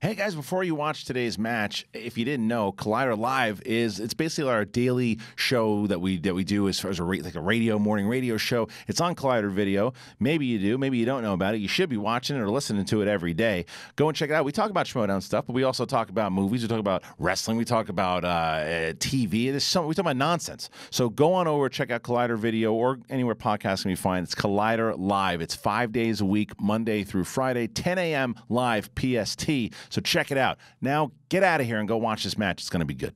Hey guys, before you watch today's match, if you didn't know, Collider Live is it's basically our daily show that we that we do as far as a like a radio morning radio show. It's on Collider Video. Maybe you do, maybe you don't know about it. You should be watching it or listening to it every day. Go and check it out. We talk about Schmoedown stuff, but we also talk about movies. We talk about wrestling. We talk about uh, TV. There's some we talk about nonsense. So go on over, check out Collider Video or anywhere podcast can be find. It's Collider Live. It's five days a week, Monday through Friday, 10 a.m. live PST. So check it out. Now get out of here and go watch this match. It's going to be good.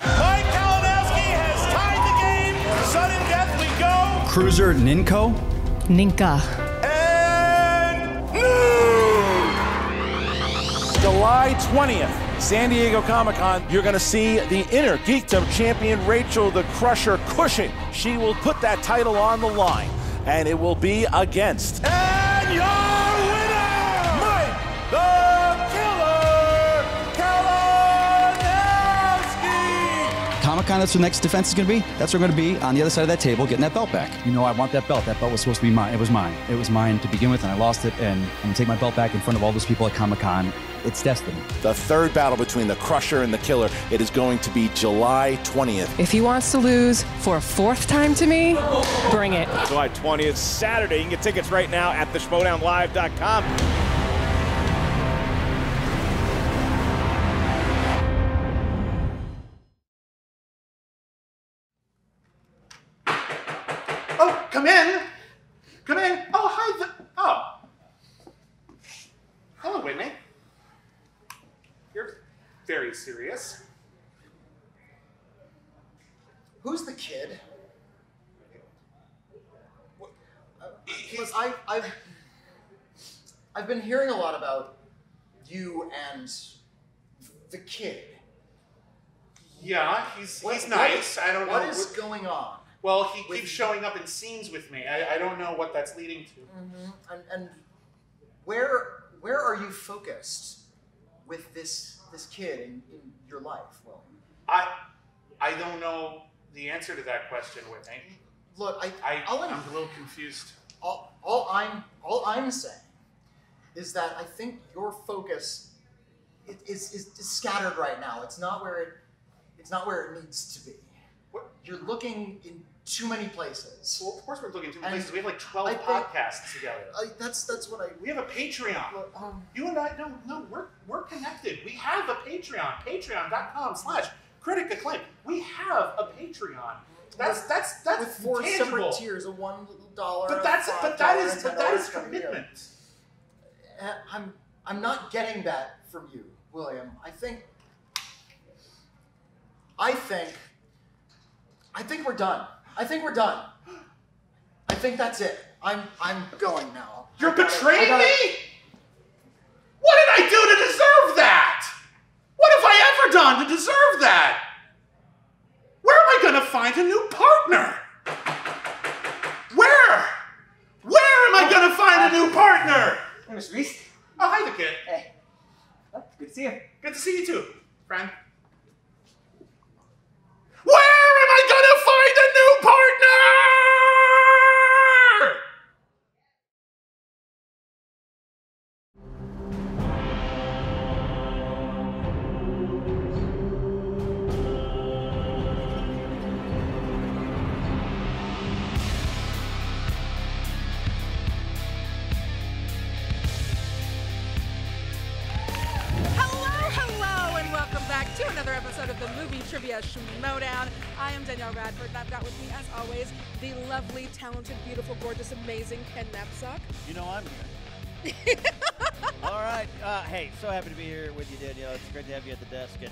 Mike Kalinowski has tied the game. Sudden death we go. Cruiser Ninko. Ninka. And noon. July 20th, San Diego Comic Con, you're going to see the Innergeekdom champion Rachel the Crusher Cushing. She will put that title on the line, and it will be against. And your Kalinowski. Comic Con, that's the next defense is going to be. That's where we're going to be on the other side of that table getting that belt back. You know, I want that belt. That belt was supposed to be mine. It was mine. It was mine to begin with, and I lost it. And I'm gonna take my belt back in front of all those people at Comic Con. It's destiny. The third battle between the Crusher and the Killer. It is going to be July 20th. If he wants to lose for a fourth time to me, bring it. July 20th, Saturday. You can get tickets right now at theschmoedownlive.com. been hearing a lot about you and the kid. Yeah, he's What- he's nice. what- I don't know. What is going on? well, he keeps showing up in scenes with me. I, I don't know what that's leading to. Mm-hmm. And, and where where are you focused with this this kid in, in your life? Well, I I don't know the answer to that question, Whitney. look, I, I I'm I'm, a little confused. all, all I'm all I'm saying is that I think your focus is, is, is scattered right now. It's not where it it's not where it needs to be. What? You're looking in too many places. Well, of course we're looking to And places. We have like 12 I podcasts together. I, that's that's what I. We have a Patreon. Look, um, You and I, no, no, we're, we're connected. We have a Patreon, patreon.com slash critic acclaim. We have a Patreon. That's, that's, that's with four tangible. separate tiers, a one dollar. But that's, but that is, but that is commitment. Uh, I'm I'm not getting that from you, William. I think I think I think we're done. I think we're done. I think that's it. I'm I'm going now. You're betraying gotta- me? What did I do to deserve that? What have I ever done to deserve that? Where am I going to find a new partner? Where? Where am I going to find a new partner? Hey, Mr. Reese. Oh, hi, the kid. Hey. Oh, good to see you. Good to see you too, friend. Where am I gonna find a new partner? To another episode of the Movie Trivia Schmoedown. I am Danielle Radford, and I've got with me, as always, the lovely, talented, beautiful, gorgeous, amazing Ken Napzok. You know I'm here. All right. Uh, hey, so happy to be here with you, Danielle. It's great to have you at the desk. And,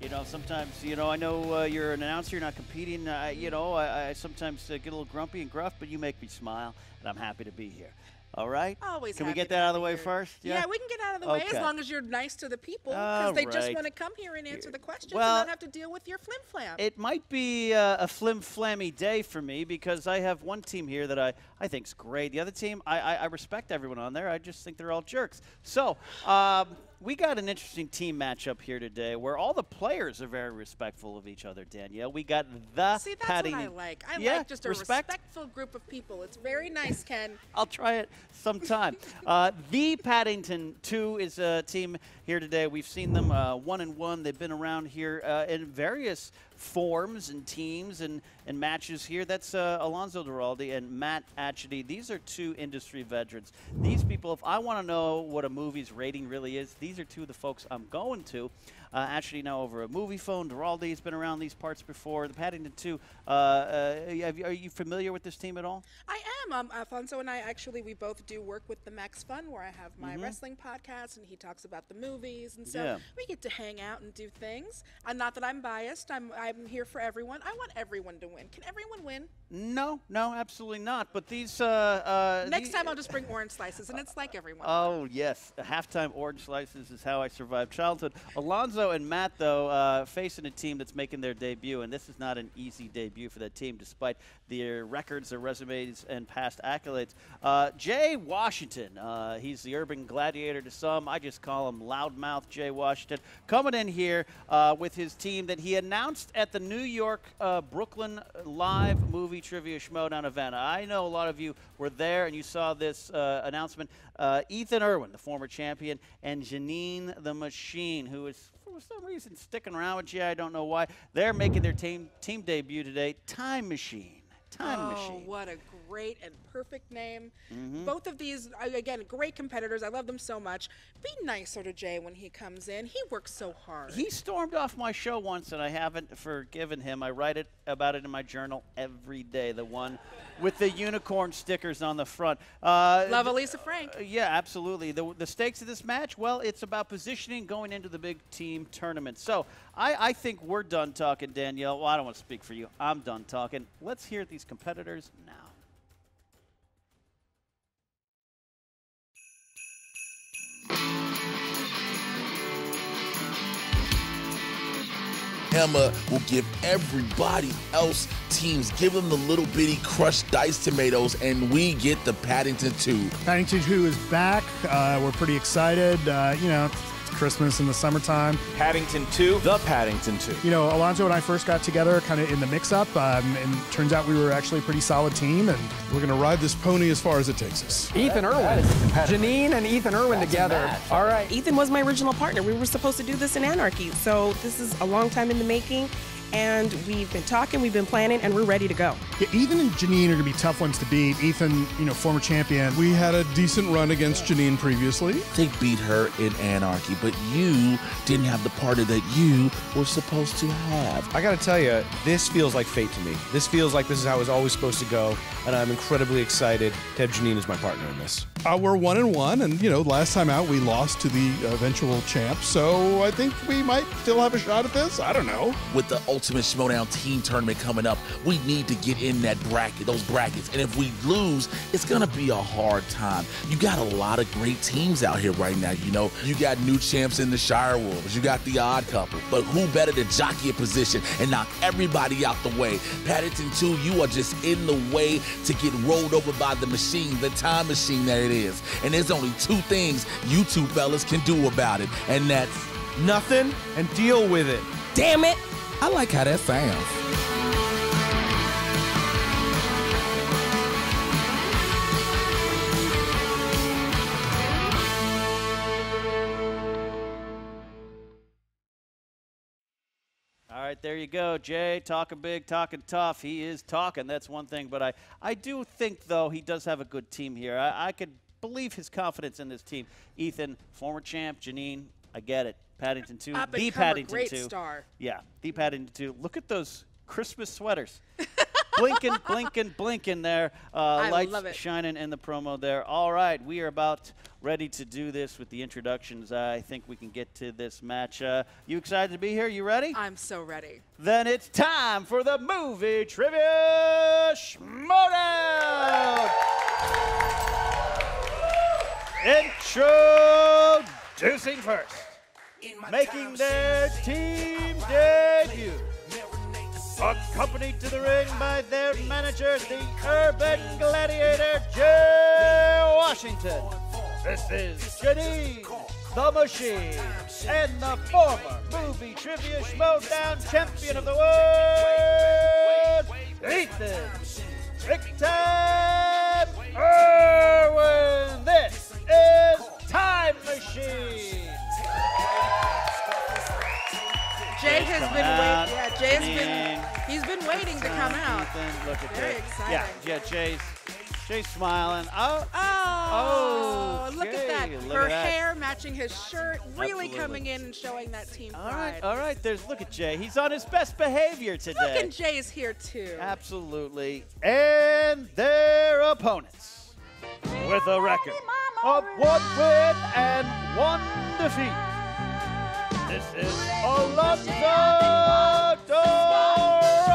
you know, sometimes, you know, I know uh, you're an announcer, you're not competing. Uh, you know, I, I sometimes uh, get a little grumpy and gruff, but you make me smile, and I'm happy to be here. All right? Always Can we get that out of the way here. first? Yeah? yeah? we can get out of the way as long as you're nice to the people, because they just want to come here and answer the questions Well, and not have to deal with your flim flam. It might be uh, a flim flammy day for me because I have one team here that I, I think's great. The other team, I, I, I respect everyone on there. I just think they're all jerks. So, um, we got an interesting team matchup here today where all the players are very respectful of each other, Danielle. We got the See, that's Paddington. what I like. I yeah, like just a respect. respectful group of people. It's very nice, Ken. I'll try it sometime. uh, the Paddington 2 is a team here today. We've seen them uh, one and one. They've been around here uh, in various forms and teams and, and matches here. That's uh, Alonso Duralde and Matt Atchity. These are two industry veterans. These people, if I want to know what a movie's rating really is, these are two of the folks I'm going to. Uh, actually, now over a movie phone. Duralde's been around these parts before. The Paddington 2. Uh, uh, are you familiar with this team at all? I am. Um, Alfonso and I actually, we both do work with the Max Fun, where I have my Mhm. wrestling podcast, and he talks about the movies, and so Yeah. we get to hang out and do things. And not that I'm biased. I'm I'm here for everyone. I want everyone to win. Can everyone win? No, no, absolutely not. But these. Uh, uh, Next these- time I'll just bring orange slices, and it's like everyone. Oh yes, the halftime orange slices is how I survived childhood. Alonso and Matt, though, uh, facing a team that's making their debut, and this is not an easy debut for that team, despite their records, their resumes, and past accolades. Uh, Jay Washington, uh, he's the urban gladiator to some. I just call him loudmouth Jay Washington, coming in here uh, with his team that he announced at the New York uh, Brooklyn Live Movie Trivia Schmoedown event. I know a lot of you were there and you saw this uh, announcement. Ethan Erwin, the former champion, and Jeannine the Machine, who is for some reason sticking around with you. I don't know why. They're making their team team debut today. Time Machine. Time oh, Machine. what a great and perfect name. Mhm. Both of these, again, great competitors. I love them so much. Be nicer to Jay when he comes in. He works so hard. He stormed off my show once, and I haven't forgiven him. I write it about it in my journal every day. The one with the unicorn stickers on the front. Uh, love Elisa Frank. Uh, yeah, absolutely. The, the stakes of this match, well, it's about positioning going into the big team tournament. So I, I think we're done talking, Danielle. Well, I don't want to speak for you. I'm done talking. Let's hear these competitors now. Emma will give everybody else teams, give them the little bitty crushed diced tomatoes, and we get the Paddington 2. Paddington 2 is back. Uh, we're pretty excited. Uh, you know, Christmas in the summertime. Paddington 2, the Paddington 2. You know, Alonso and I first got together kind of in the mix up, um, and turns out we were actually a pretty solid team. And we're going to ride this pony as far as it takes us. Ethan Erwin. Jeannine and Ethan Erwin together. All right. Ethan was my original partner. We were supposed to do this in Anarchy. So this is a long time in the making. And we've been talking, we've been planning, and we're ready to go. Yeah, Ethan and Jeannine are going to be tough ones to beat. Ethan, you know, former champion. We had a decent run against Jeannine previously. They beat her in Anarchy, but you didn't have the partner that you were supposed to have. I got to tell you, this feels like fate to me. This feels like this is how it was always supposed to go, and I'm incredibly excited to have Jeannine as my partner in this. Uh, we're one and one, and you know, last time out we lost to the eventual champ, so I think we might still have a shot at this. I don't know. With the Ultimate Schmoedown Team Tournament coming up, we need to get in that bracket, those brackets, and if we lose, it's gonna be a hard time. You got a lot of great teams out here right now. You know, you got new champs in the Shire Wolves, you got the Odd Couple, but who better to jockey a position and knock everybody out the way? Paddington 2, you are just in the way to get rolled over by the machine, the time machine that it is. And there's only two things you two fellas can do about it, and that's nothing and deal with it. Damn it! I like how that sounds. All right, there you go. Jay talking big, talking tough. He is talking. That's one thing. But I, I do think, though, he does have a good team here. I, I could believe his confidence in this team. Ethan, former champ. Jeannine, I get it. Paddington 2. Up the Paddington great 2. star. Yeah, the Paddington 2. Look at those Christmas sweaters. blinking, blinking, blinking there. Uh, I lights love it. shining in the promo there. All right, we are about ready to do this with the introductions. I think we can get to this match. Uh, you excited to be here? You ready? I'm so ready. Then it's time for the movie trivia Schmoedown! Introducing first, making their team debut. Accompanied to the ring by their manager, the Urban Gladiator, Jay Washington. This is Jeannine, the Machine, and the former movie trivia Schmoedown champion of the world, Ethan Victim Erwin. This is Time Machine. Has been out, waiting. Yeah, Jay has Jeannine. been. He's been waiting to come out. Ethan, look at Very this. exciting. Yeah, yeah, Jay's, Jay's smiling. Oh, Oh, oh look at that. Look Her at that. hair matching his shirt, really Absolutely. coming in and showing that team All pride. right, all right. There's look at Jay. He's on his best behavior today. Look, and Jay is here too. Absolutely. And their opponents with a record of one win and one defeat. This is Alonso Duralde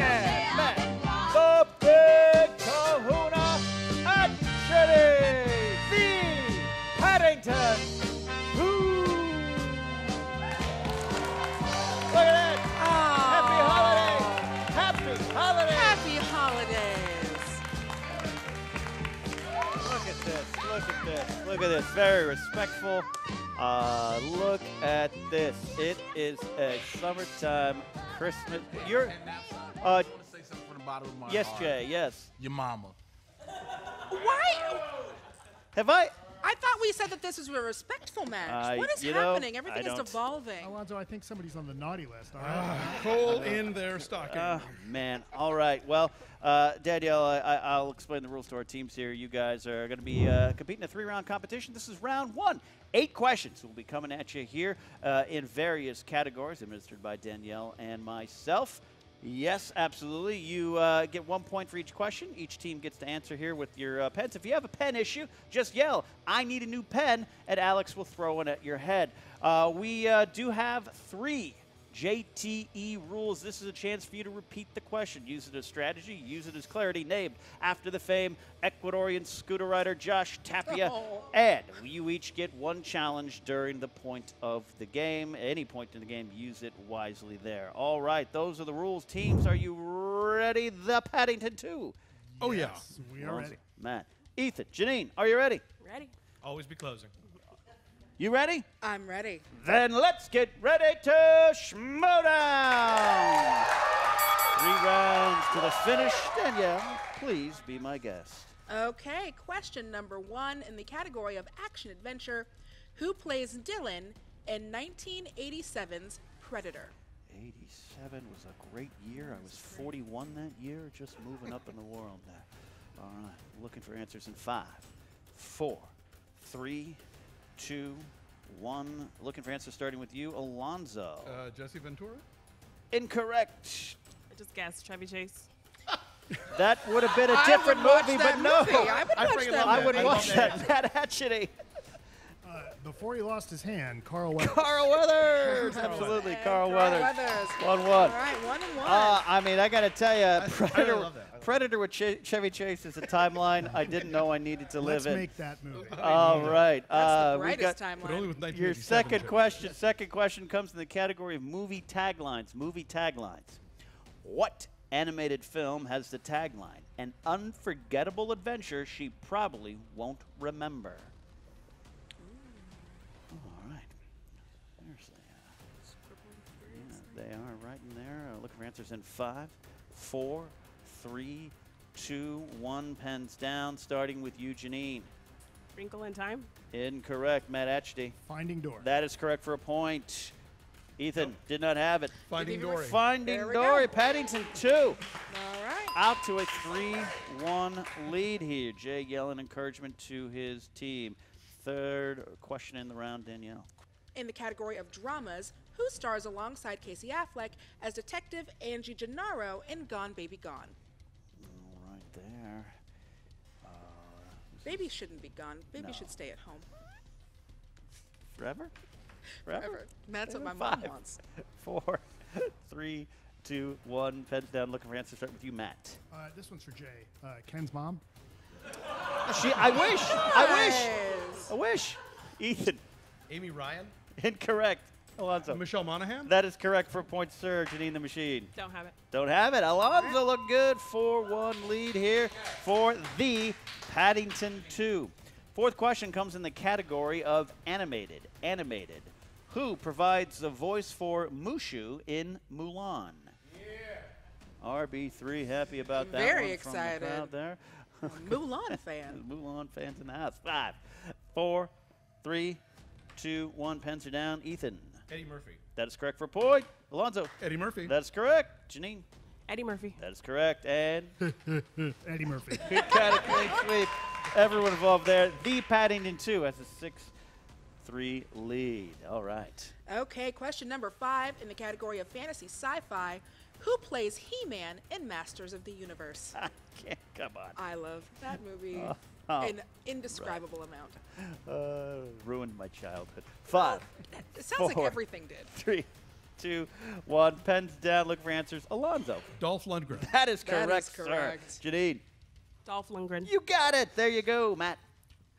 and Matt, the Big Kahuna and Shitty, the Paddington. Woo! Look at that. Happy holidays. Happy holidays. Happy holidays. Look at this. Look at this. Look at this. Very respectful. Uh, this. It is a summertime Christmas. You're. Uh, say something from the bottom of my yes, heart. Jay. Yes. Your mama. Why? Have I? I thought we said that this was a respectful match. Uh, what is you know, happening? Everything is don't- evolving. Alonso, I think somebody's on the naughty list. All right. In their stocking. Oh, man. All right. Well, uh, Danielle, I, I- I'll explain the rules to our teams here. You guys are going to be uh, competing in a three round competition. This is round one. Eight questions will be coming at you here uh, in various categories administered by Danielle and myself. Yes, absolutely. You uh, get one point for each question. Each team gets to answer here with your uh, pens. If you have a pen issue, just yell, I need a new pen, and Alex will throw one at your head. Uh, we uh, do have three JTE rules. This is a chance for you to repeat the question. Use it as strategy, use it as clarity. Named after the famed Ecuadorian scooter rider Josh Tapia. Oh. And you each get one challenge during the point of the game. Any point in the game, use it wisely there. All right, those are the rules. Teams, are you ready? The Paddington 2. Oh, yeah. We are Well, ready. Matt. Ethan, Jeannine, are you ready? Ready? Always be closing. You ready? I'm ready. Then let's get ready to schmoedown. Three rounds to the finish. Danielle, please be my guest. Okay, question number one in the category of action adventure. Who plays Dillon in 1987's Predator? 87 was a great year. I was 41 that year, just moving up in the world there. All right, looking for answers in five, four, three, two, one. Looking for answers starting with you, Alonso. Uh, Jesse Ventura? Incorrect. I just guessed Chevy Chase. That would have been a different would watch movie, that but no. movie. I would I watch that love I would watch that. That actually. Uh, before he lost his hand, Carl Weathers. Carl Weathers. Absolutely, Carl Weathers. One one. All right, one and one. Uh, I mean, I got to tell you, I Predator, love that. I love Predator with Ch- Chevy Chase is a timeline I didn't know I needed to live Let's live in. make that movie. All right. That's uh, the we brightest got But only timeline. with your second Chevy. question. Second question comes in the category of movie taglines. Movie taglines. What animated film has the tagline "An unforgettable adventure she probably won't remember"? All right. There's the, uh, yeah, they are right in there. Uh, looking for answers in five, four, three, two, one. Pens down. Starting with you, Jeannine. Wrinkle in Time. Incorrect, Matt Atchity. Finding Dory. That is correct for a point. Ethan did not have it. Finding Give Dory. Finding There Dory, go. Paddington 2. All right. Out to a 3 1 lead here. Jay yelling encouragement to his team. Third question in the round, Danielle. In the category of dramas, who stars alongside Casey Affleck as Detective Angie Gennaro in Gone Baby Gone? All right there. Uh, Baby shouldn't be gone. Baby No. should stay at home. forever? Forever? Forever. That's what my Five, mom wants. Four, three, two, one. Pens down. Looking for answers. Start with you, Matt. Uh, this one's for Jay. Uh, Ken's mom. She, I wish. I wish. Nice. I wish. Ethan. Amy Ryan? Incorrect. Alonso. Michelle Monaghan? That is correct for points, sir. Jeannine the Machine. Don't have it. Don't have it. Alonso look good. 4 1 lead here for the Paddington 2. Fourth question comes in the category of animated. Animated. Who provides the voice for Mushu in Mulan? Yeah. RB3 happy about that Very one from the excited. crowd there. Mulan fan. Mulan fans in the house. Five, four, three, two, one. Pens are down. Ethan. Eddie Murphy. That is correct for point. Alonso. Eddie Murphy. That's correct. Jeannine. Eddie Murphy. That is correct. And Eddie Murphy. good cat, a clean sweep. Everyone involved there. The Paddington 2 has a 6 3 lead. All right. Okay, question number five in the category of fantasy sci-fi. Who plays He-Man in Masters of the Universe? Okay, come on. I love that movie. Oh, An indescribable amount. Uh, ruined my childhood. Five. It sounds like everything did. Three, two, one. Pens down. Look for answers. Alonso. Dolph Lundgren. That is That is correct, correct. sir. Jeannine. Dolph Lundgren. You got it. There you go, Matt.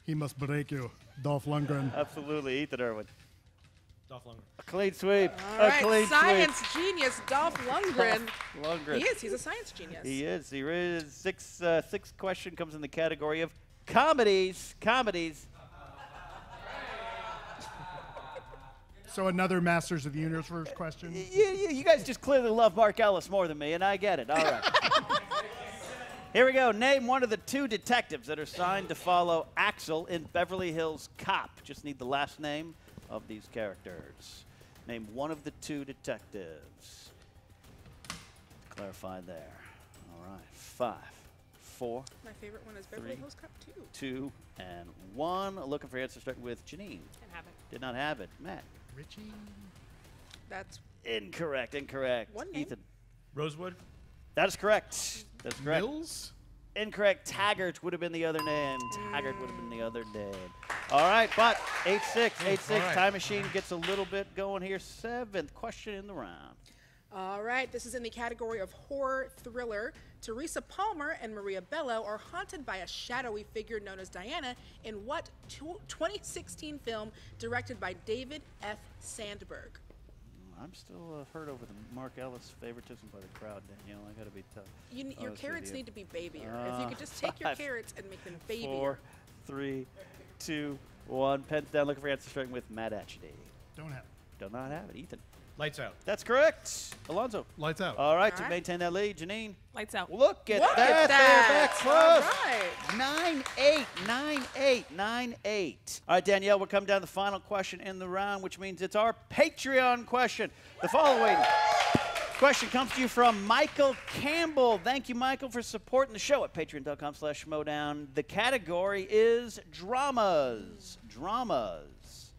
He must break you, Dolph Lundgren. Absolutely. Ethan Erwin. Dolph Lundgren. A clean sweep. All a right, clean science sweep. genius Dolph Lundgren. Lundgren. He is. He's a science genius. He is. He is. Six. Uh, sixth question comes in the category of comedies. Comedies. So another Masters of the Universe question. You, you, you guys just clearly love Mark Ellis more than me, and I get it. All right. Here we go. Name one of the two detectives that are signed to follow Axel in Beverly Hills Cop. Just need the last name of these characters. Name one of the two detectives. Clarify there. All right. Five, four, My favorite one is Beverly Three. Hills Cop 2. two, and one. Looking for answers starting with Jeannine. Didn't have it. Did not have it. Matt. Richie. That's Incorrect. Incorrect. One name? Ethan. Rosewood. That is correct. That's correct. Mills. Incorrect. Taggart would have been the other name. Taggart would have been the other name. All right, but 8 6. 8 6. All right. Time Machine gets a little bit going here. Seventh question in the round. All right, this is in the category of horror thriller. Teresa Palmer and Maria Bello are haunted by a shadowy figure known as Diana in what 2016 film directed by David F. Sandberg? I'm still uh, hurt over the Mark Ellis favoritism by the crowd, Danielle. I got to be tough. You, n- your carrots you. need to be babier. if you Uh, could just take your carrots and make them babier. Four, three, two, one. Pens down. Looking for answers starting with Matt Atchity. Don't have. It. Do not have it. Ethan. Lights out. That's correct. Alonso. Lights out. All right, All to right. maintain that lead, Jeannine. Lights out. Look at Look that. at They're back that. close. All right. Nine eight, nine eight, nine eight. All right, Danielle, we're coming down to the final question in the round, which means it's our Patreon question. The following question comes to you from Michael Campbell. Thank you, Michael, for supporting the show at patreon.com slash schmoedown. The category is dramas. Dramas.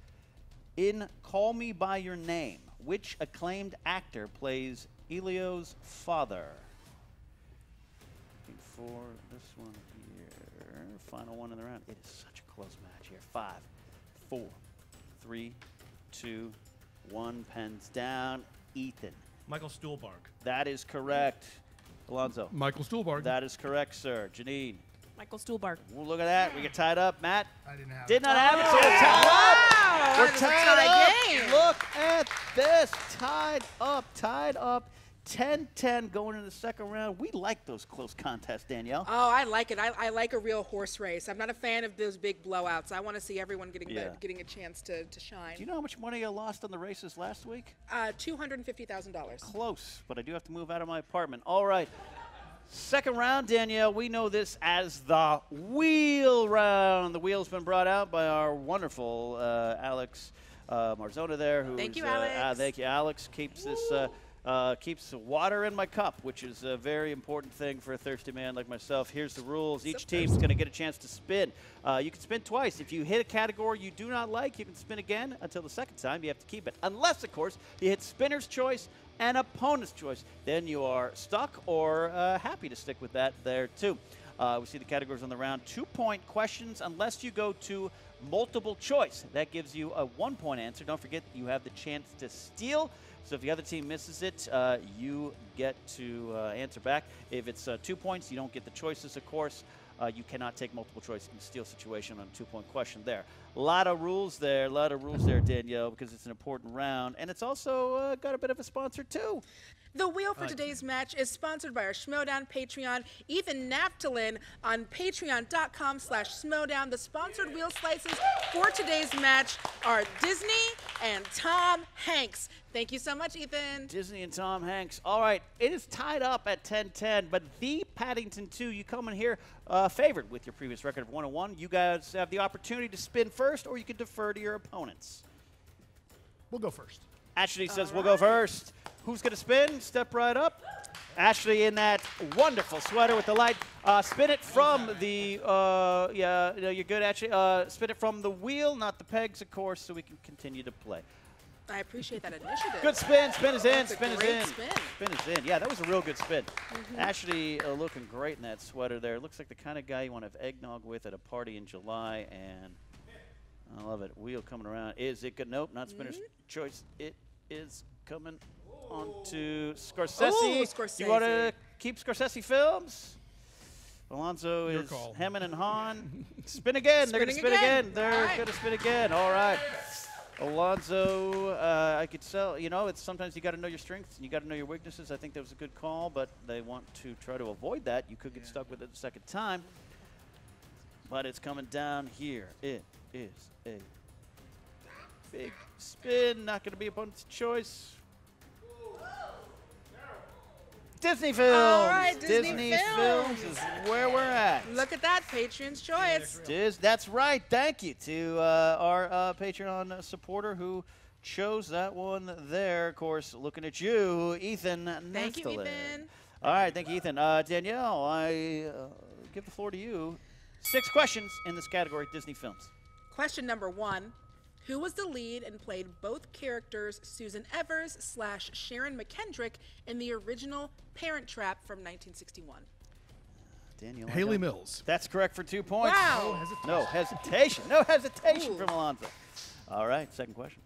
In Call Me By Your Name, which acclaimed actor plays Elio's father? Looking for this one here. Final one in the round. It is such a close match here. Five, four, three, two, one. Pens down. Ethan. Michael Stuhlbarg. That is correct. Alonso. Michael Stuhlbarg. That is correct, sir. Jeannine. Michael Stuhlbarg. Ooh, look at that. We get tied up. Matt. I didn't have it. Did it. not have it, so we're tied up. Wow, We're that is a tied up. game. Look at this. Tied up. Tied up. 10-10 going into the second round. We like those close contests, Danielle. Oh, I like it. I, I like a real horse race. I'm not a fan of those big blowouts. I want to see everyone getting the- getting a chance to, to shine. Do you know how much money I lost on the races last week? Uh, two hundred and fifty thousand dollars. Close, but I do have to move out of my apartment. All right. Second round, Danielle. We know this as the wheel round. The wheel's been brought out by our wonderful uh, Alex uh, Marzona there. Who Thank you, uh, uh, Alex. thank you, Alex. Keeps this. Uh, uh, keeps water in my cup, which is a very important thing for a thirsty man like myself. Here's the rules. Each team's going to get a chance to spin. Uh, you can spin twice. If you hit a category you do not like, you can spin again until the second time. You have to keep it. Unless, of course, you hit spinner's choice and opponent's choice. Then you are stuck or uh, happy to stick with that there, too. Uh, we see the categories on the round. Two point questions, unless you go to multiple choice. That gives you a one point answer. Don't forget you have the chance to steal. So if the other team misses it, uh, you get to uh, answer back. If it's uh, two points, you don't get the choices, of course. Uh, you cannot take multiple choice in a steal situation on a two-point question there. A lot of rules there, a lot of rules there, Danielle, because it's an important round, and it's also uh, got a bit of a sponsor too. The wheel for today's match is sponsored by our Schmoedown Patreon, Ethan Naptolin on patreon.com slash Schmoedown. The sponsored wheel slices for today's match are Disney and Tom Hanks. Thank you so much, Ethan. Disney and Tom Hanks. All right, it is tied up at 10-10, but the Paddington 2, you come in here uh, favored with your previous record of 101. You guys have the opportunity to spin first, or you can defer to your opponents. We'll go first. Ashley says we'll go first. Who's going to spin? Step right up. Ashley in that wonderful sweater with the light. Uh, spin it from the, uh, yeah, no, you're good, Ashley. Uh, spin it from the wheel, not the pegs, of course, so we can continue to play. I appreciate that initiative. Good spin. Spin is in. Spin is in. spin. Spin is in. Yeah, that was a real good spin. Mhm. Ashley uh, looking great in that sweater there. Looks like the kind of guy you want to have eggnog with at a party in July. And I love it. Wheel coming around. Is it good? Nope, not spinner's Mm-hmm. choice. It is coming on to Scorsese. Ooh, You want to keep Scorsese films? Alonso Your is call. Hammond and Hahn. spin again. They're going to spin again. again. They're All right. going to spin again. All right. Alonso, uh, I could sell. You know, it's sometimes you got to know your strengths and you got to know your weaknesses. I think that was a good call, but they want to try to avoid that. You could get stuck with it the second time. But it's coming down here. It is a big spin. Not going to be opponent's choice. Disney films. All right, Disney films. Films. is where we're at. Look at that, Patreon's choice. Dis- that's right. Thank you to uh, our uh, Patreon supporter who chose that one there. Of course, looking at you, Ethan. Thank you, Ethan. All right, thank you, Ethan. Uh, Danielle, I uh, give the floor to you. Six questions in this category: Disney films. Question number one. Who was the lead and played both characters Susan Evers slash Sharon McKendrick in the original Parent Trap from 1961? Daniel. Hayley Mills. That's correct for two points. Wow. No hesitation. No hesitation from Alonso. All right, second question.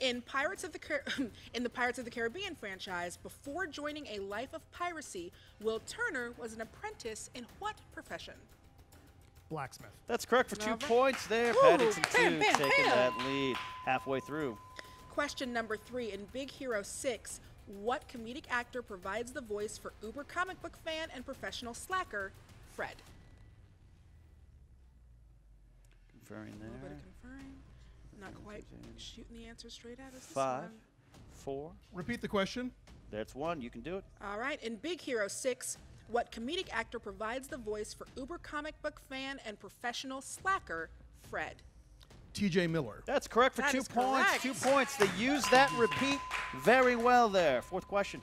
In Pirates of the Car- in the Pirates of the Caribbean franchise, before joining a life of piracy, Will Turner was an apprentice in what profession? Blacksmith. That's correct for two All right. points there. Ooh, Paddington bam, 2 bam, taking bam. that lead halfway through. Question number three. In Big Hero 6, what comedic actor provides the voice for Uber comic book fan and professional slacker, Fred? Conferring A little bit there. of conferring. Not quite shooting the answer straight at us. this Five, four. Repeat the question. That's one. You can do it. All right. In Big Hero 6, what comedic actor provides the voice for Uber comic book fan and professional slacker, Fred? TJ Miller. That's correct for That two points. correct. Two points. They use that repeat very well there. Fourth question.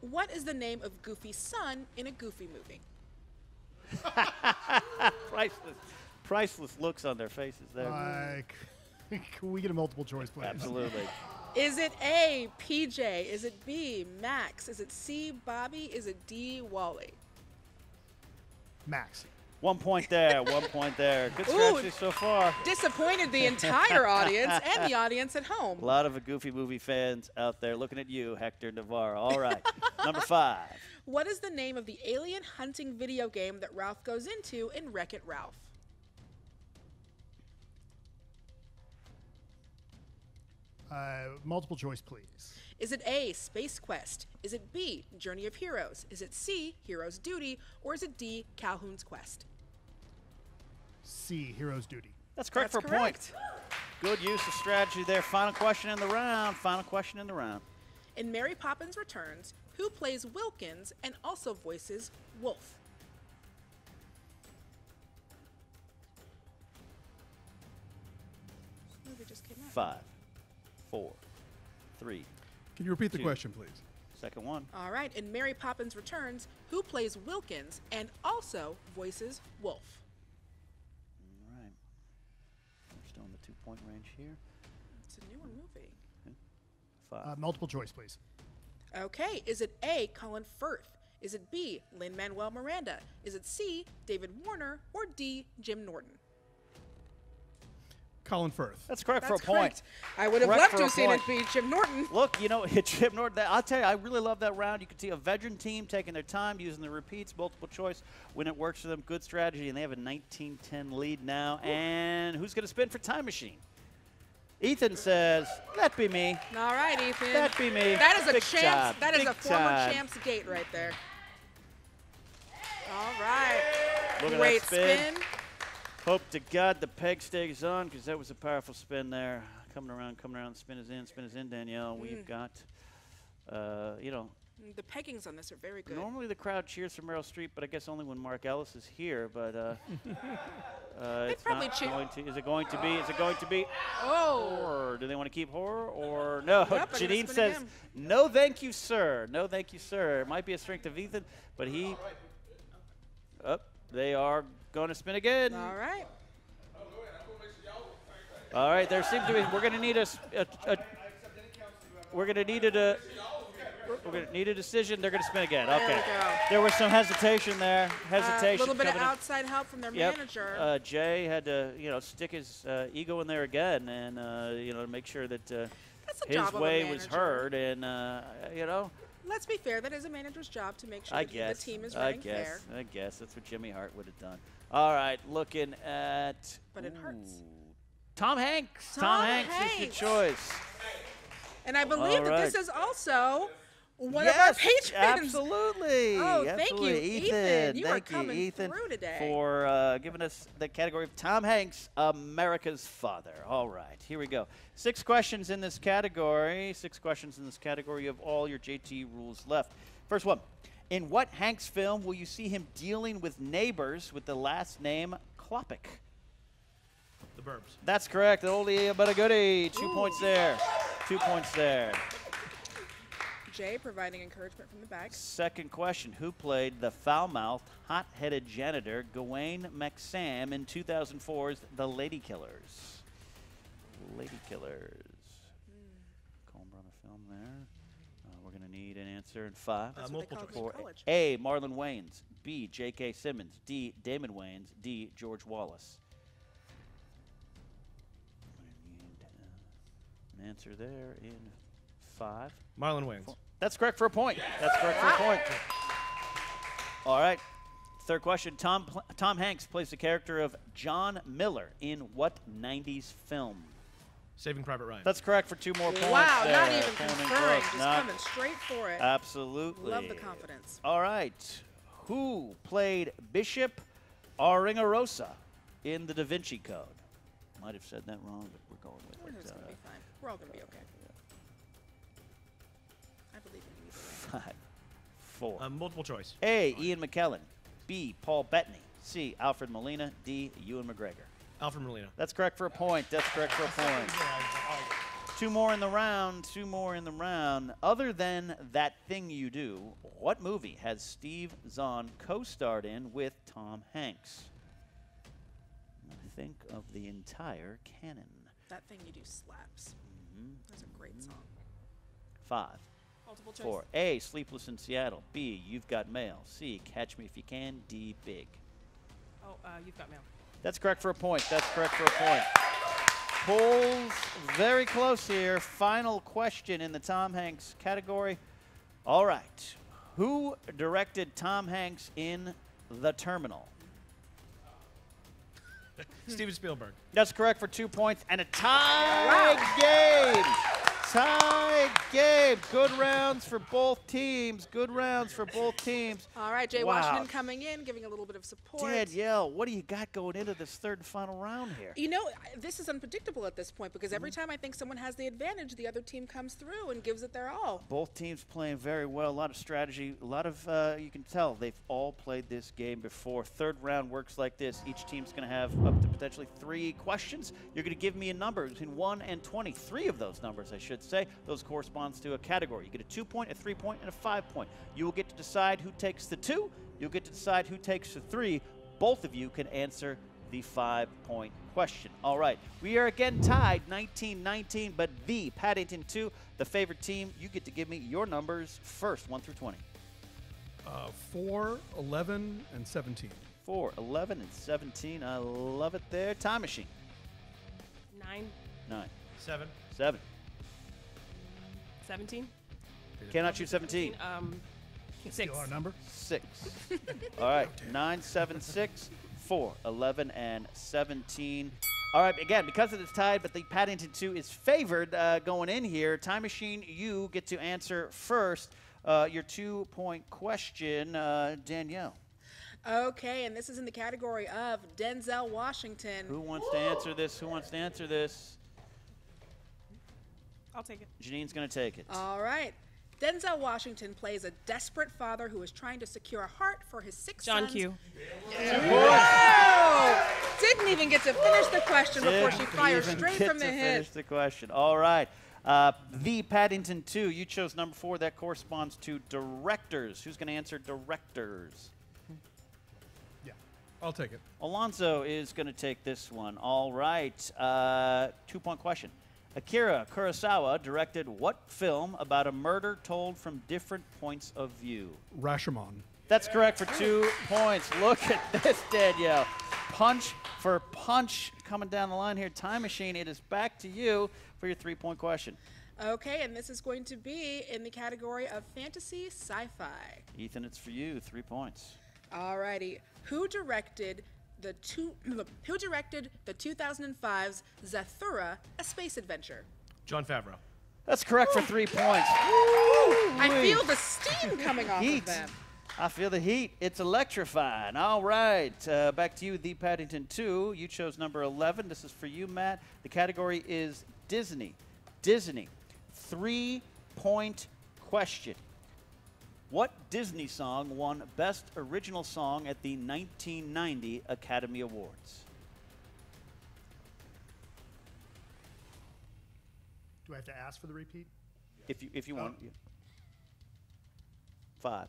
What is the name of Goofy's son in a Goofy movie? priceless, priceless looks on their faces there. Like, can we get a multiple choice, please? Absolutely. Is it A, PJ? Is it B, Max? Is it C, Bobby? Is it D, Wally? Max. One point there. One point there. Good Ooh. strategy so far. Disappointed the entire audience and the audience at home. A lot of Goofy movie fans out there looking at you, Hector Navarro. All right. Number five. What is the name of the alien hunting video game that Ralph goes into in Wreck It Ralph? Uh, multiple choice, please. Is it A, Space Quest? Is it B, Journey of Heroes? Is it C, Hero's Duty? Or is it D, Calhoun's Quest? C, Hero's Duty. That's correct That's for a point. Good use of strategy there. Final question in the round. Final question in the round. In Mary Poppins Returns, who plays Wilkins and also voices Wolf? Movie just came out. Five, four, three. Can you repeat the question, please? Second one. All right, in Mary Poppins Returns, who plays Wilkins and also voices Wolf? All right. We're still in the two point range here. It's a newer movie. Five. Uh, multiple choice, please. Okay, is it A, Colin Firth? Is it B, Lin Manuel Miranda? Is it C, David Warner? Or D, Jim Norton? Colin Firth. That's correct That's for a point. I would have Correct loved to have seen it be Jim Norton. Look, you know, Chip Norton. that- I'll tell you, I really love that round. You can see a veteran team taking their time, using the repeats, multiple choice when it works for them. Good strategy, and they have a 19-10 lead now. And who's going to spin for Time Machine? Ethan says, "That be me." All right, Ethan. That be me. That is a Big champs. job. That is Big a former time. champs gate right there. All right. Look at Great that spin. spin. Hope to God the peg stays on because that was a powerful spin there. Coming around, coming around. Spin is in, spin is in, Danielle. We've Mm. got, uh, you know, The peggings on this are very good. Normally the crowd cheers for Meryl Streep, but I guess only when Mark Ellis is here. But uh, uh, it's probably not cheer- going to. Is it going to be? Is it going to be? Oh. Or do they want to keep horror? Or no? Yep, Jeannine says, again. "No, thank you, sir. No, thank you, sir." It might be a strength of Ethan, but he. Up, they are going to spin again. All right. All right, there seems to be. We're going to need a. a- a- we're going to need it a. We're going to need a decision. They're going to spin again. There Okay. go. There was some hesitation there. Hesitation. A little bit of coming in. outside help from their Yep. manager. Uh, Jay had to, you know, stick his uh, ego in there again, and uh, you know, to make sure that uh, his job of a way was heard, and uh, you know, Let's be fair. That is a manager's job to make sure I that guess, the team is running I guess, fair. I guess that's what Jimmy Hart would have done. All right, looking at. But it hurts. Tom Hanks. Tom Hanks, is Hanks. your choice. And I believe All that this is also one yes, of our patrons. Absolutely. Oh, thank you, absolutely. Ethan. You are coming you, Ethan, through today. for uh, giving us the category of Tom Hanks, America's Father. All right, here we go. Six questions in this category. Six questions in this category. You have all your JT rules left. First one. In what Hanks film will you see him dealing with neighbors with the last name Klopek? The Burbs. That's correct. Oldie but a goodie. Two points there. Two points there. Jay providing encouragement from the back. Second question Who played the foul mouthed, hot headed janitor Gawain MacSam in 2004's The Lady Killers? Lady Killers. Coen Brother film there. Uh, we're going to need an answer in five. That's Uh, multiple called me For college. A. Marlon Wayans. B. J.K. Simmons. D. Damon Wayans. D. George Wallace. We're need, uh, An answer there in five. Marlon Wayans. Four. That's correct for a point. That's correct for a point. All right. Third question. Tom Tom Hanks plays the character of John Miller in what 90s film? Saving Private Ryan. That's correct for two more points. Wow, not even Coming conferring, just Not- coming straight for it. Absolutely. Love the confidence. All right. Who played Bishop Aringarosa in the Da Vinci Code? Might have said that wrong, but we're going with it. It's Uh, gonna be fine. We're all gonna be okay. I believe in you. Five, four. Uh, multiple choice. A. Ian McKellen. B. Paul Bettany. C. Alfred Molina. D. Ewan McGregor. Alfred Molina. That's correct for a point. That's correct for a point. Two more in the round. Two more in the round. Other than that thing you do, what movie has Steve Zahn co-starred in with Tom Hanks? Think of the entire canon. That thing you do slaps. Mhm. That's a great song. Five. Multiple choice. Four. A. Sleepless in Seattle. B. You've Got Mail. C. Catch Me If You Can. D. Big. Oh, uh, you've got mail. That's correct for a point. That's correct for a point. Pulls very close here. Final question in the Tom Hanks category. All right. Who directed Tom Hanks in The Terminal? Steven Spielberg. That's correct for two points and a tie game. Tie game. Good rounds for both teams. Good rounds for both teams. All right, Jay Wow. Washington coming in, giving a little bit of support. Danielle, what do you got going into this third and final round here? You know, this is unpredictable at this point because every Mm-hmm. time I think someone has the advantage, the other team comes through and gives it their all. Both teams playing very well. A lot of strategy. A lot of uh, you can tell they've all played this game before. Third round works like this. Each team's going to have up to potentially three questions. You're going to give me a number between one and twenty. Three of those numbers, I should say. Those corresponds to a category. You get a two point, a three point, and a five point. You will get to decide who takes the two. You'll get to decide who takes the three. Both of you can answer the five point question. All right, we are again tied 19 19, but the Paddington 2, the favorite team, you get to give me your numbers first 1 through 20. Uh, 4, 11, and 17. 4, 11, and 17. I love it there. Time machine. 9. 9. 7. 7. 17. Cannot shoot 17. Um, six. our number? Six. All right. Nine, seven, six, four, 11, and 17. All right. Again, because it is tied, but the Paddington 2 is favored uh, going in here. Time Machine, you get to answer first. Uh, your two point question, uh, Danielle. Okay, and this is in the category of Denzel Washington. Who wants to answer this? Who wants to answer this? I'll take it. Jeannine's going to take it. All right. Denzel Washington plays a desperate father who is trying to secure a heart for his six John sons. Q. Whoa! Didn't even get to finish the question before she Didn't fired even straight get from the to hip. Finish the question. All right. Uh, the Paddington 2, you chose number four. That corresponds to directors. Who's going to answer directors? Yeah, I'll take it. Alonso is going to take this one. All right. Uh, two point question. Akira Kurosawa directed what film about a murder told from different points of view? Rashomon. That's correct for two points. Look at this, Danielle. Punch for punch coming down the line here. Time Machine, it is back to you for your three point question. Okay, and this is going to be in the category of fantasy sci-fi. Ethan, it's for you. Three points. Alrighty. Who directed the two who directed the 2005's Zathura, a space adventure? Jon Favreau. That's correct for three points. I feel the steam coming off Heat. of them. I feel the heat. It's electrifying. All right. Uh, back to you, The Paddington 2. You chose number 11. This is for you, Matt. The category is Disney. Disney. Three point question. What Disney song won Best Original Song at the 1990 Academy Awards? Do I have to ask for the repeat? If you, if you Oh. want. Five,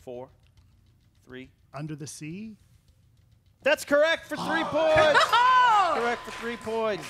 four, three. Under the Sea? That's correct for three points. correct for three points.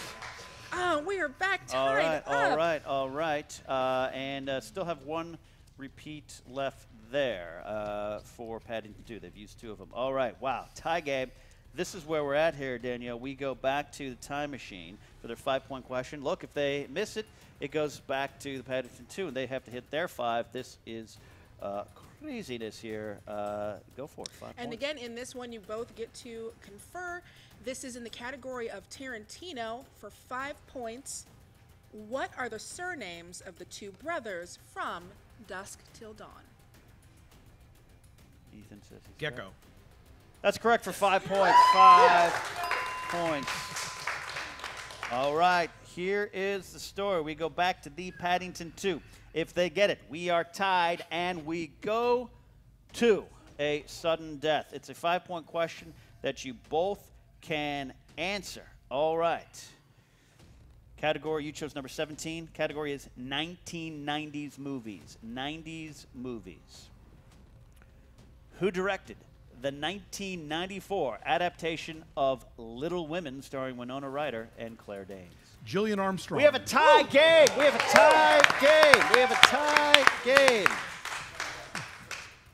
Oh, we are back tied All right, up. all right, all right. Uh, and uh, still have one repeat left there uh, for Paddington 2. They've used two of them. All right, wow, tie game. This is where we're at here, Danielle. We go back to the time machine for their five point question. Look, if they miss it, it goes back to the Paddington 2, and they have to hit their five. This is uh, craziness here. Uh, go for it. Five And points. again, in this one, you both get to confer. This is in the category of Tarantino for five points. What are the surnames of the two brothers from Dusk Till Dawn? Ethan says he's Gecko. correct. That's correct for five points. Five points. All right, here is the story. We go back to the Paddington 2. If they get it, we are tied and we go to a sudden death. It's a five point question that you both can answer. All right. Category, you chose number 17. Category is 1990s movies. 90s movies. Who directed the 1994 adaptation of Little Women starring Winona Ryder and Claire Danes? Gillian Armstrong. We have a tie game. We have a tie game. We have a tie game.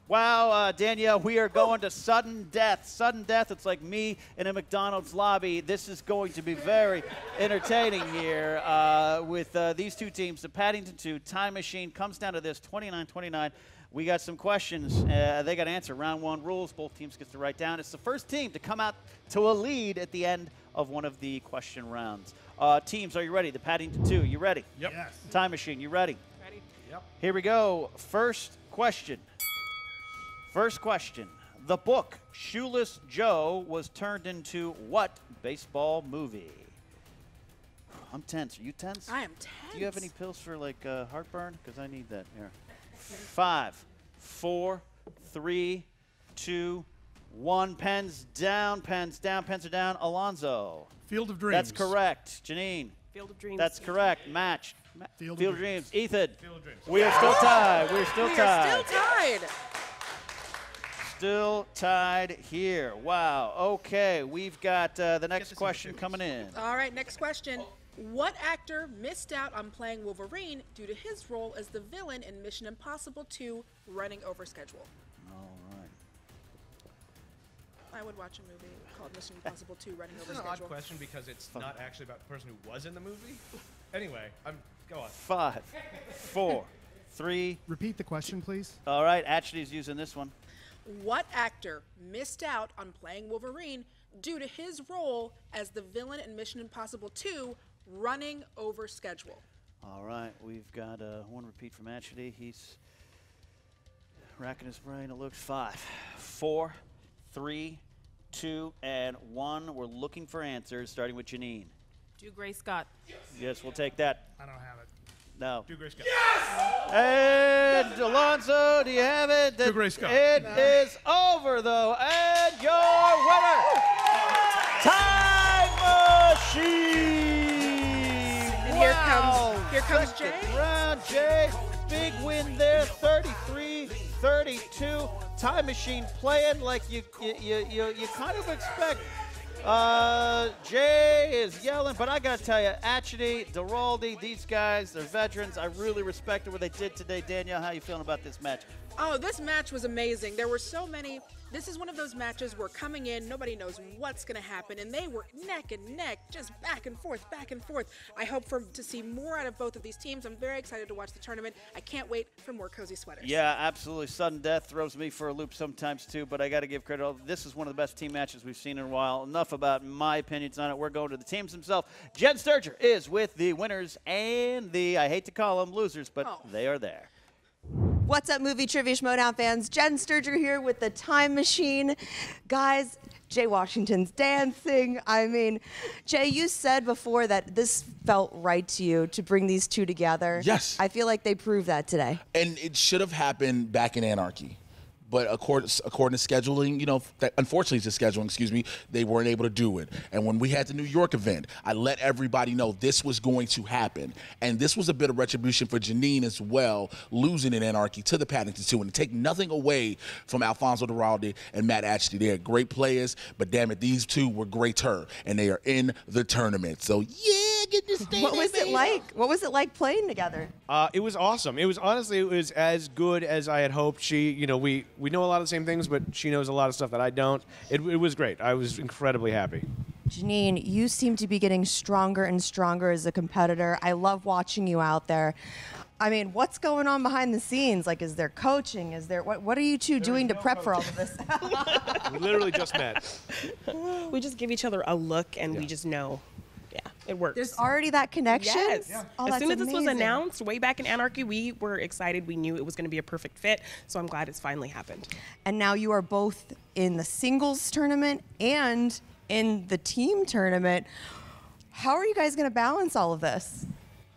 Wow, uh, Danielle, we are going to sudden death. Sudden death. It's like me in a McDonald's lobby. This is going to be very entertaining here uh, with uh, these two teams. The Paddington 2 Time Machine comes down to this 29 29. We got some questions. Uh, they got to answer. Round one rules. Both teams get to write down. It's the first team to come out to a lead at the end of one of the question rounds. Uh, teams, are you ready? The Paddington 2, you ready? Yep. Yes. Time Machine, you ready? Ready? Yep. Here we go. First question. First question. The book Shoeless Joe was turned into what baseball movie? I'm tense. Are you tense? I am tense. Do you have any pills for like uh, heartburn? Because I need that. Here. Five, four, three, two, one. Pens down. Pens down. Pens are down. Alonso. Field of Dreams. That's correct. Jeannine. Field of Dreams. That's correct. Match. Field Field of of Dreams. Ethan. Field of Dreams. We are still tied. We're still we tied. We are still tied. Still tied here. Wow. Okay, we've got uh, the next question coming in. All right, next question. What actor missed out on playing Wolverine due to his role as the villain in Mission Impossible 2 Running Over Schedule? All right. I would watch a movie called Mission Impossible 2 running This over is an odd schedule. question because it's not actually about the person who was in the movie. Anyway, I'm go on. Five, four, three. Repeat the question, please. All right, Atchity's using this one. What actor missed out on playing Wolverine due to his role as the villain in Mission Impossible 2 running over schedule? All right, we've got uh, one repeat from Atchity. He's racking his brain. It looks five, four, three, two, and one. We're looking for answers, starting with Jeannine. Do Gray Scott. Yes, we'll take that. I don't have it. No. Dougray Scott. And Alonso, do you have it? Dougray Scott. It is over, though. And your winner, Time Machine. And here Wow. comes here comes Second Jay. round, Jay. Big win there, 33 32. Time Machine playing like you, you, you, you, you kind of expect. Uh, Jay is yelling, but I gotta tell you, Atchity, Duralde, these guys, they're veterans. I really respected what they did today. Danielle, how you feeling about this match? Oh, this match was amazing. There were so many. This is one of those matches where coming in, nobody knows what's going to happen, and they were neck and neck, just back and forth, back and forth. I hope for to see more out of both of these teams. I'm very excited to watch the tournament. I can't wait for more cozy sweaters. Yeah, absolutely. Sudden death throws me for a loop sometimes too, but I got to give credit. This is one of the best team matches we've seen in a while. Enough about my opinions on it. We're going to the teams themselves. Jen Sturger is with the winners and the, I hate to call them losers, but oh. they are there. What's up, movie trivia Schmoedown fans? Jen Sturger here with the Time Machine. Guys, Jay Washington's dancing. I mean, Jay, you said before that this felt right to you to bring these two together. Yes. I feel like they proved that today. and it should have happened back in Anarchy. But according, according to scheduling, you know, that, unfortunately to scheduling, excuse me, they weren't able to do it. And when we had the New York event, I let everybody know this was going to happen. And this was a bit of retribution for Jeannine as well, losing in Anarchy to the Paddington 2. And to take nothing away from Alfonso Duralde and Matt Atchity. They're great players, but damn it, these two were greater. And they are in the tournament. So, yeah, get this thing. What was it like? What was it like playing together? Uh, it was awesome. It was honestly, it was as good as I had hoped. She, you know, we we know a lot of the same things, but she knows a lot of stuff that I don't. It, it was great. I was incredibly happy. Jeannine, you seem to be getting stronger and stronger as a competitor. I love watching you out there. I mean, what's going on behind the scenes? Like, is there coaching? Is there what? What are you two doing to prep for all of this? We literally just met. we just give each other a look and we just know. Yeah, it works. There's already that connection. Yes. Oh, as soon as this was announced way back in Anarchy, we were excited. We knew it was going to be a perfect fit. So I'm glad it's finally happened. And now you are both in the singles tournament and in the team tournament. How are you guys going to balance all of this?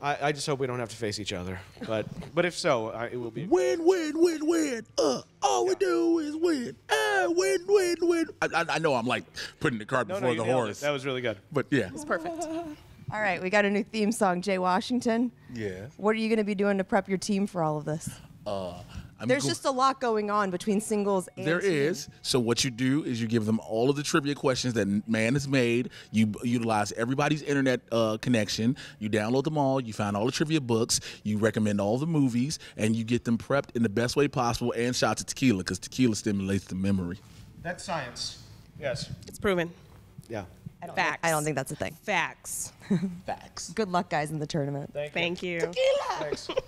I, I just hope we don't have to face each other. But but if so, I, it will be. Win, win, win, win. Uh, all we do is win. Ah, win, win, win. I, I, I know I'm like putting the cart No, no, before you the nailed it. horse. That was really good. But yeah. It's perfect. All right, we got a new theme song, Jay Washington. Yeah. What are you going to be doing to prep your team for all of this? Uh, I'm There's go- just a lot going on between singles and There team. is. So what you do is you give them all of the trivia questions that man has made. You utilize everybody's internet uh, connection. You download them all. You find all the trivia books. You recommend all the movies, and you get them prepped in the best way possible. And shots of tequila because tequila stimulates the memory. That's science. Yes. It's proven. Yeah. I don't Facts. Think, I don't think that's a thing. Facts. Facts. Good luck, guys, in the tournament. Thank you. Thanks.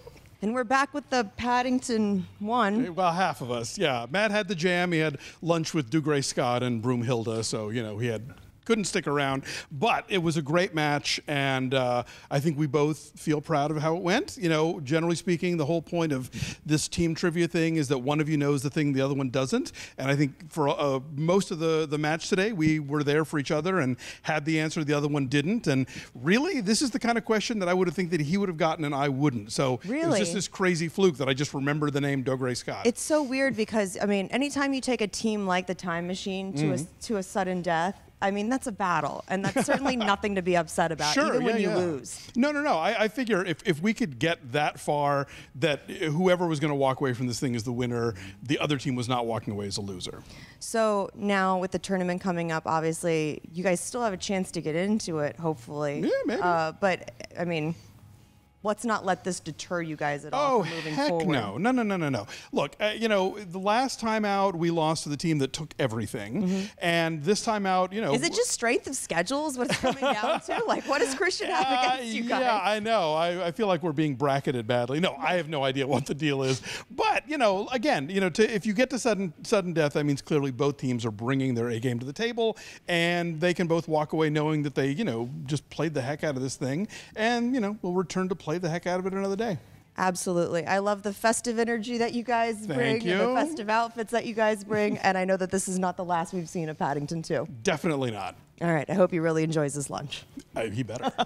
And we're back with the Paddington one. Well, half of us, yeah. Matt had the jam. He had lunch with Dougray Scott and Broomhilda, so you know he had couldn't stick around. But it was a great match, and uh, I think we both feel proud of how it went. You know, generally speaking, the whole point of this team trivia thing is that one of you knows the thing the other one doesn't. And I think for uh, most of the the match today, we were there for each other and had the answer the other one didn't. And really, this is the kind of question that I would have think that he would have gotten and I wouldn't. So it was just this crazy fluke that I just remember the name Dougray Scott. It's so weird because I mean, anytime you take a team like the Time Machine to Mhm. a to a sudden death, I mean that's a battle, and that's certainly nothing to be upset about, Sure, even when you yeah. lose. No, no, no. I, I figure if, if we could get that far, that whoever was going to walk away from this thing as the winner, the other team was not walking away as a loser. So now with the tournament coming up, obviously you guys still have a chance to get into it, hopefully. Yeah, maybe. Uh, but I mean, let's not let this deter you guys at all Oh, from moving heck forward. no. No, no, no, no, no. Look, uh, you know, the last time out, we lost to the team that took everything. And this time out, you know. Is it just strength of schedules? What it's coming down to? Like, what does Kristian have against you guys? Yeah, I know. I, I feel like we're being bracketed badly. No, I have no idea what the deal is. But you know, again, you know, to, if you get to sudden sudden death, that means clearly both teams are bringing their A game to the table, and they can both walk away knowing that they, you know, just played the heck out of this thing, and you know, will return to play the heck out of it another day. Absolutely. I love the festive energy that you guys Thank bring you. the festive outfits that you guys bring. and I know that this is not the last we've seen of Paddington 2. Definitely not. All right. I hope he really enjoys his lunch. Uh, he better.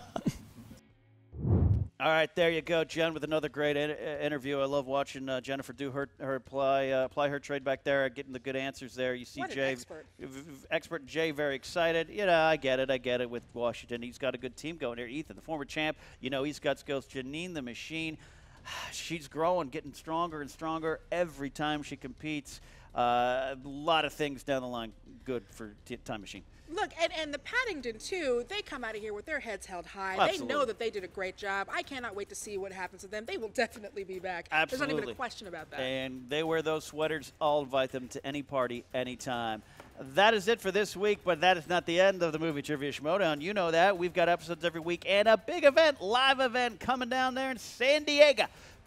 All right, there you go, Jen, with another great in- uh, interview. I love watching uh, Jennifer do her her apply uh, apply her trade back there, getting the good answers there. You see Jay, expert. v- expert Jay, very excited. You know, I get it, I get it. With Washington, he's got a good team going here. Ethan, the former champ, you know, he's got skills. Jeannine, the machine, she's growing, getting stronger and stronger every time she competes. Uh, a lot of things down the line, good for t- Time Machine. Look, and, and the Paddington too, they come out of here with their heads held high. They know that they did a great job. I cannot wait to see what happens to them. They will definitely be back. Absolutely. There's not even a question about that. And they wear those sweaters. I'll invite them to any party, anytime. That is it for this week, but that is not the end of the movie trivia Schmoedown. You know that. We've got episodes every week and a big event, live event coming down there in San Diego.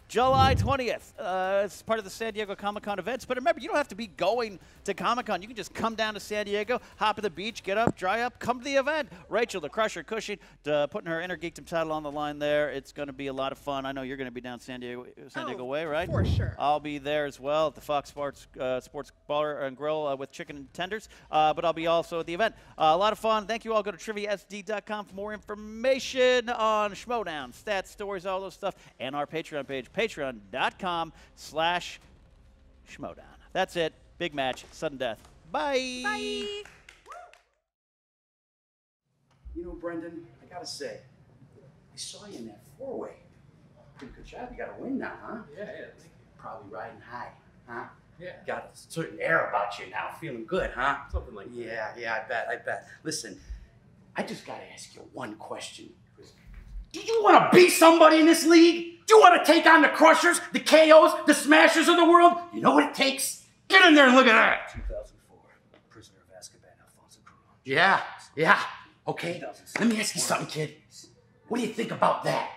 July 20th. Uh, it's part of the San Diego Comic Con events. But remember, you don't have to be going to Comic Con. You can just come down to San Diego, hop at the beach, get up, dry up, come to the event. Rachel, the Crusher Cushing, uh, putting her Innergeekdom title on the line there. It's going to be a lot of fun. I know you're going to be down San Diego, San Diego Way, right? for sure. I'll be there as well at the Fox Sports uh, Sports Bar and Grill uh, with chicken and tenders. Uh, but I'll be also at the event. Uh, a lot of fun. Thank you all. Go to triviasd.com for more information on Schmoedown, stats, stories, all those stuff, and our Patreon page, patreon.com slash Schmoedown. That's it. Big match. Sudden death. Bye. Bye. You know, Brendan, I gotta say, I saw you in that four-way. Pretty good job. You got a win now, huh? Yeah, yeah. Probably riding high, huh? Yeah. Got a certain air about you now. Feeling good, huh? Something like that. Yeah, yeah, I bet, I bet. Listen, I just gotta ask you one question. Do you want to beat somebody in this league? Do you want to take on the Crushers, the KOs, the Smashers of the world? You know what it takes? Get in there and look at that. 2004, prisoner of Azkaban, Alfonso Cuarón. Yeah, yeah. Okay, let me ask you something, kid. What do you think about that?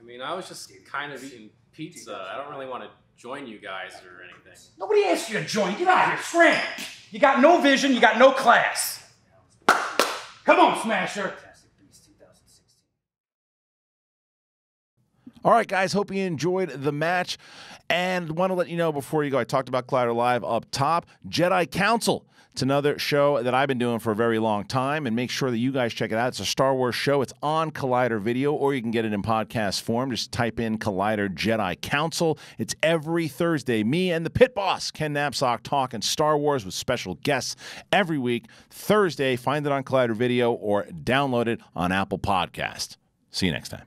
I mean, I was just kind of eating pizza. I don't really want to join you guys or anything. Nobody asked you to join. Get out of here, scram. You got no vision, you got no class. Come on, Smasher. All right, guys. Hope you enjoyed the match. And want to let you know before you go, I talked about Collider Live up top. Jedi Council. It's another show that I've been doing for a very long time, and make sure that you guys check it out. It's a Star Wars show. It's on Collider Video, or you can get it in podcast form. Just type in Collider Jedi Council. It's every Thursday. Me and the pit boss, Ken Napzok, talking Star Wars with special guests every week. Thursday, find it on Collider Video or download it on Apple Podcast. See you next time.